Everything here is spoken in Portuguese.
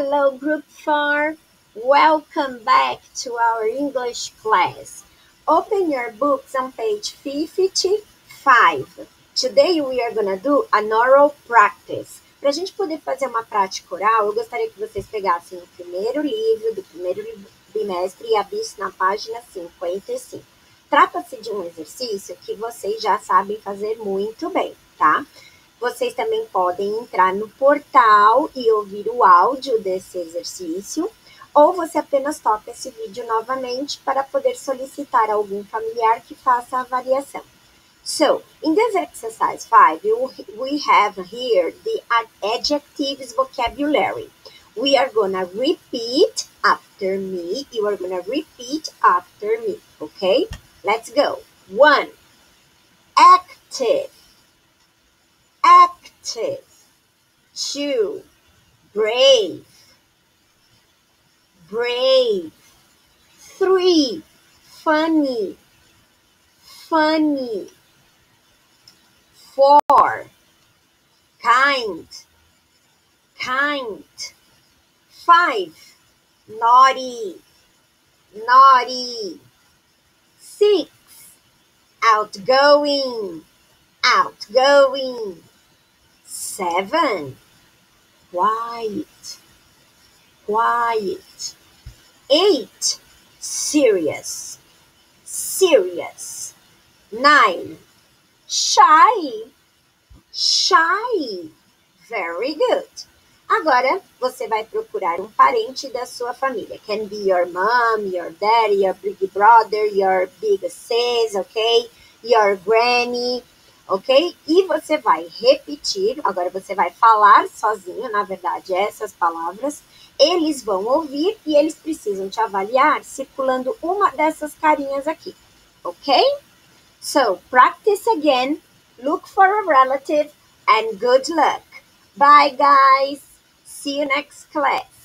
Hello, Group 4. Welcome back to our English class. Open your books on page 55. Today we are going to do an oral practice. Para a gente poder fazer uma prática oral, eu gostaria que vocês pegassem o primeiro livro do primeiro bimestre e abrissem na página 55. Trata-se de um exercício que vocês já sabem fazer muito bem, tá? Vocês também podem entrar no portal e ouvir o áudio desse exercício, ou você apenas toca esse vídeo novamente para poder solicitar algum familiar que faça a avaliação. So, in this exercise 5, we have here the adjectives vocabulary. We are gonna repeat after me. You are gonna repeat after me, okay? Let's go. One, active active. Two, brave. Brave. Three, funny. Funny. Four, kind. Kind. Five, naughty. Naughty. Six, outgoing. Outgoing Seven. Quiet. Quiet. Eight. Serious. Serious. Nine. Shy. Shy. Very good. Agora você vai procurar um parente da sua família. Can be your mom, your dad, your big brother, your big sis, ok? Your granny, ok? E você vai repetir, agora você vai falar sozinho, na verdade, essas palavras. Eles vão ouvir e eles precisam te avaliar circulando uma dessas carinhas aqui, ok? So, practice again, look for a relative, and good luck. Bye, guys. See you next class.